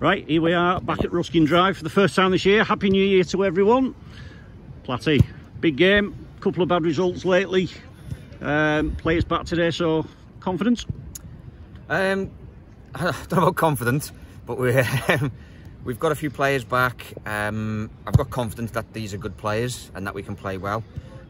Right, here we are back at Ruskin Drive for the first time this year. Happy New Year to everyone. Platty, big game, couple of bad results lately. Um, players back today, so confidence? Um, I don't know about confident, but we're, we've got a few players back. Um, I've got confidence that these are good players and that we can play well.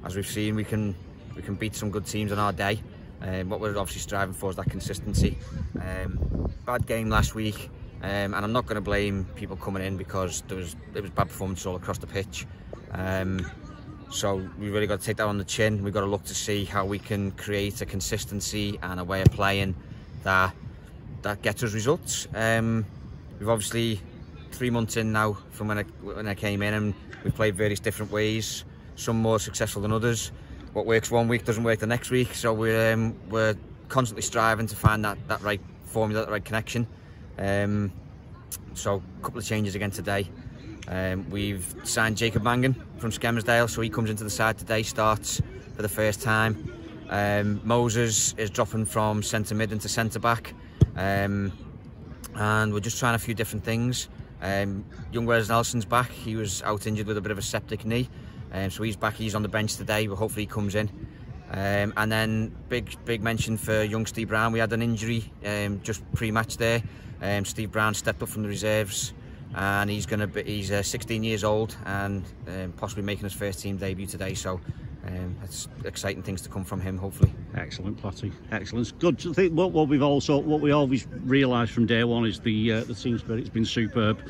As we've seen, we can we can beat some good teams on our day. Um, what we're obviously striving for is that consistency. Um, bad game last week, um, and I'm not going to blame people coming in because there was it was bad performance all across the pitch. Um, so we really got to take that on the chin. We've got to look to see how we can create a consistency and a way of playing that that gets us results. Um, we've obviously three months in now from when I when I came in, and we've played various different ways. Some more successful than others what works one week doesn't work the next week. So we're um, we're constantly striving to find that that right formula, that right connection. Um, so a couple of changes again today. Um, we've signed Jacob Mangan from Skelmersdale, so he comes into the side today, starts for the first time. Um, Moses is dropping from centre mid into centre back, um, and we're just trying a few different things. Um, young Wes Nelson's back. He was out injured with a bit of a septic knee. Um, so he's back, he's on the bench today, but hopefully he comes in. Um, and then big big mention for young Steve Brown. We had an injury um, just pre-match there. Um, Steve Brown stepped up from the reserves, and he's going to be he's uh, 16 years old and um, possibly making his first team debut today. So um, it's exciting things to come from him, hopefully. Excellent, Platty. Excellent. Good. to think what, what we've also what we always realised from day one is the uh, the team spirit's been superb.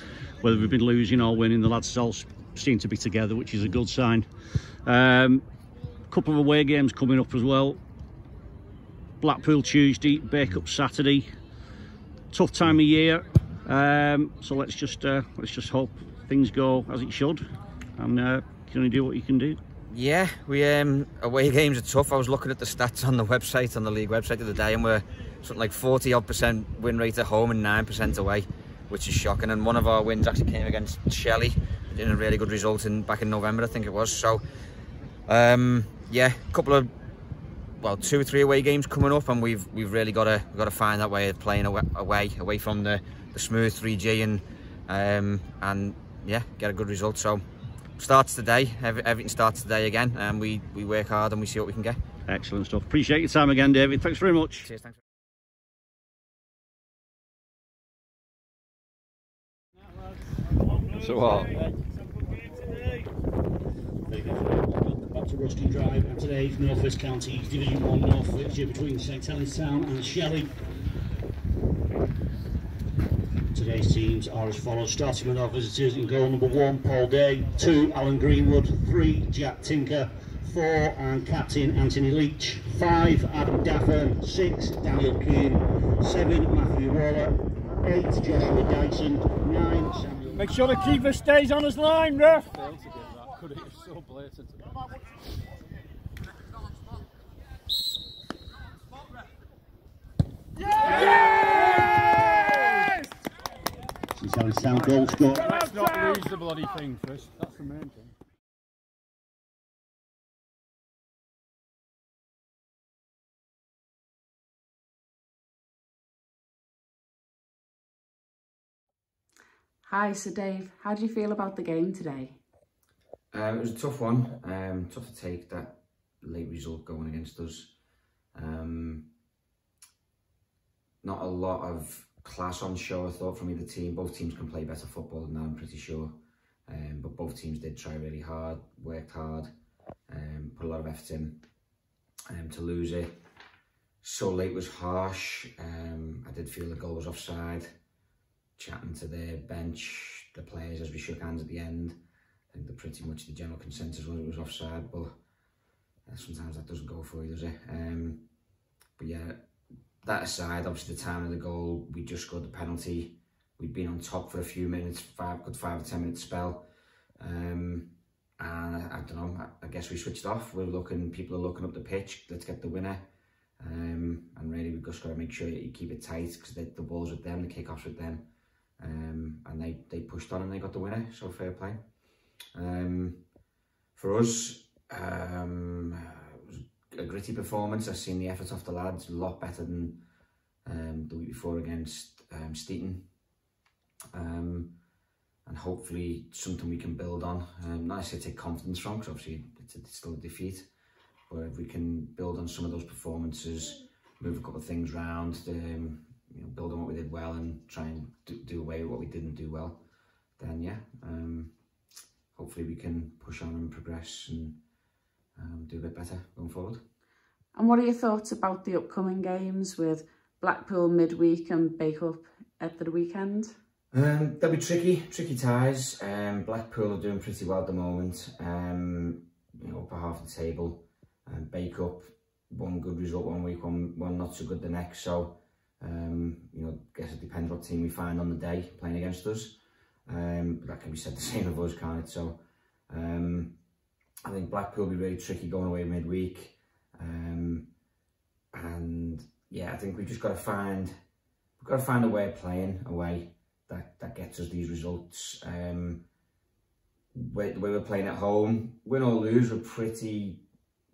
Whether we've been losing or winning, the lads all seem to be together, which is a good sign. Um, couple of away games coming up as well. Blackpool Tuesday, Bacup Saturday. Tough time of year, um, so let's just uh, let's just hope things go as it should, and uh, can only do what you can do. Yeah, we um, away games are tough. I was looking at the stats on the website, on the league website the other day, and we're something like 40 odd percent win rate at home and 9% away, which is shocking. And one of our wins actually came against Shelley, in a really good result in back in November, I think it was. So, um, yeah, a couple of well, two or three away games coming up, and we've we've really got to got to find that way of playing away away, away from the, the smooth 3G and um, and yeah, get a good result. So starts today. Everything starts today again, and we we work hard and we see what we can get. Excellent stuff. Appreciate your time again, David. Thanks very much. Cheers. Thanks. So what? Back to Ruskin Drive, and today's North West County Division 1 North fixture between St Helens Town and Shelley. Today's teams are as follows, starting with our visitors in goal number one, Paul Day, two, Alan Greenwood, three, Jack Tinker, four, and captain Anthony Leach, five, Adam Daffern, six, Daniel Keane, seven, Matthew Waller, eight, Joshua Dyson, nine, Samuel Make sure the keeper stays on his line, ref. Could it? It's so blatant. Yes! She's having sound goal score. Let's not lose the bloody thing first. That's the main thing. Hi, so Dave, how do you feel about the game today? Um, it was a tough one. Um, tough to take that late result going against us. Um, not a lot of class on show, I thought, from either team. Both teams can play better football than that, I'm pretty sure. Um, but both teams did try really hard, worked hard, um, put a lot of effort in. Um, to lose it so late was harsh. I did feel the goal was offside chatting to the bench, the players as we shook hands at the end. I think the pretty much the general consensus was it was offside, but uh, sometimes that doesn't go for you, does it? Um, but yeah, that aside, obviously the time of the goal, we just scored the penalty. We'd been on top for a few minutes, five good five or ten minute spell. Um, and I, I don't know, I, I, guess we switched off. We're looking, people are looking up the pitch, let's get the winner. Um, and really we've just got to make sure that you keep it tight because the, the ball's with them, the kickoff's with them um, and they, they pushed on and they got the winner, so fair play. Um, for us, um, it was a gritty performance. I've seen the effort off the lads, a lot better than um, the week before against um, Steeton. um, and hopefully something we can build on. Um, not necessarily take confidence from, because obviously it's, it's still a defeat, but if we can build on some of those performances, move a couple of things around, um, you know, build on what we did well and try and do, do away with what we didn't do well, then yeah, um, hopefully we can push on and progress and um, do a bit better going forward. And what are your thoughts about the upcoming games with Blackpool midweek and Bacup at the weekend? Um, they'll be tricky, tricky ties. Um, Blackpool are doing pretty well at the moment. Um, you know, upper half of the table. Um, Bacup, one good result one week, one, one not so good the next. So, um, you know, guess it depends what team we find on the day playing against us. Um, that can be said the same of us, can't it? So, um, I think Blackpool will be really tricky going away midweek. Um, and yeah, I think we've just got to find, we've got to find a way of playing away that, that gets us these results. Um, the way we're playing at home, win or lose, we're pretty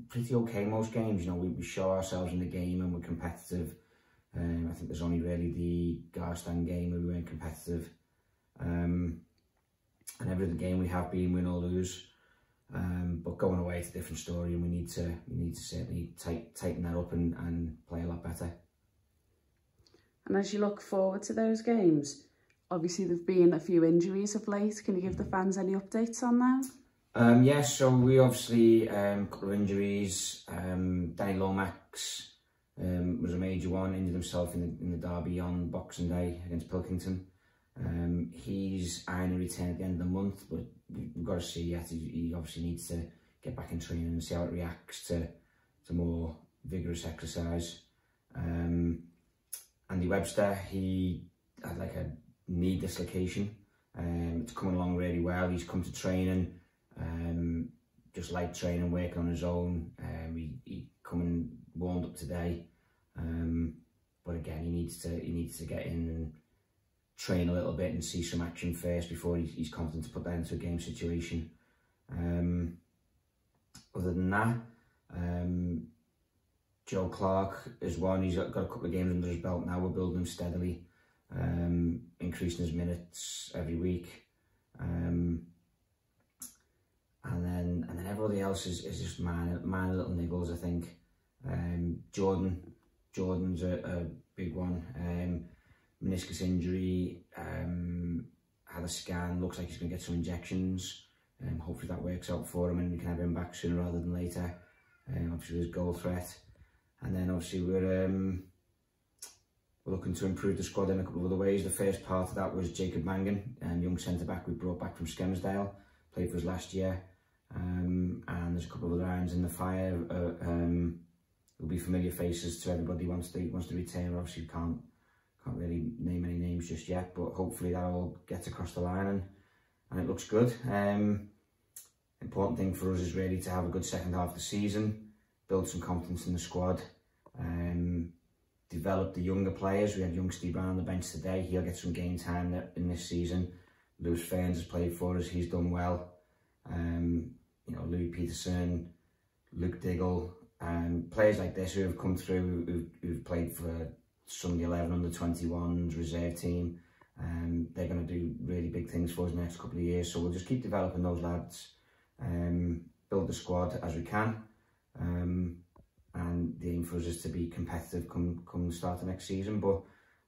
pretty okay most games. You know, we, we show ourselves in the game and we're competitive. Um, I think there's only really the Garstang game where we weren't competitive. Um, and every game we have been win or lose. Um, but going away, it's a different story, and we need to we need to certainly take tighten that up and, and play a lot better. And as you look forward to those games, obviously there've been a few injuries of late. Can you give the fans any updates on that? Um, yes, so we obviously um, a couple of injuries. Um, Danny Lomax um, was a major one, injured himself in the, in the derby on Boxing Day against Pilkington. Um, he's eyeing a return at the end of the month, but we've got to see yet. He, he obviously needs to get back in training and see how it reacts to, to more vigorous exercise. Um, Andy Webster, he had like a knee dislocation. Um, it's coming along really well. He's come to training um, just like training, working on his own. Um, he, he come and warmed up today. Um, but again, he needs to he needs to get in and train a little bit and see some action first before he's, he's confident to put that into a game situation. Um, other than that, um, Joe Clark is one. He's got, a couple of games under his belt now. We're building him steadily, um, increasing his minutes every week. Um, and then and then everybody else is, is just minor, minor little niggles, I think. Um, Jordan, Jordan's a, a big one. Um, meniscus injury, um, had a scan, looks like he's going to get some injections. Um, hopefully that works out for him and we can have him back sooner rather than later. Um, obviously there's goal threat. And then obviously we're, um, looking to improve the squad in a couple of other ways. The first part of that was Jacob Mangan, um, young centre-back we brought back from Skelmersdale, played for us last year. Um, and there's a couple of other irons in the fire. Uh, um, will be familiar faces to everybody once they once they return. Obviously, can't can't really name any names just yet, but hopefully that all gets across the line and and it looks good. Um, important thing for us is really to have a good second half of the season, build some confidence in the squad, um, develop the younger players. We had young Steve Brown on the bench today. He'll get some game time in this season. Lewis Ferns has played for us. He's done well. Um, you know, Louis Peterson, Luke Diggle, um, players like this who have come through, who've, who've played for Sunday 11 under 21s, reserve team. Um, they're going to do really big things for us in the next couple of years. So we'll just keep developing those lads, um, build the squad as we can. Um, and the aim for us is to be competitive come, come start of next season. But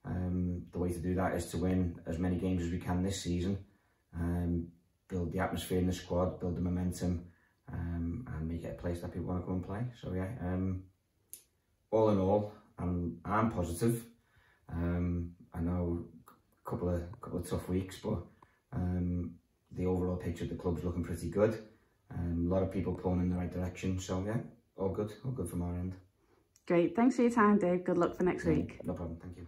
um, the way to do that is to win as many games as we can this season. Um, build the atmosphere in the squad, build the momentum, um, and make it a place that people want to come and play. So yeah, um, all in all, I'm I'm positive. Um, I know a couple of couple of tough weeks, but um, the overall picture of the club's looking pretty good. Um, a lot of people pulling in the right direction. So yeah, all good, all good from our end. Great. Thanks for your time, Dave. Good luck for next week. No problem. Thank you.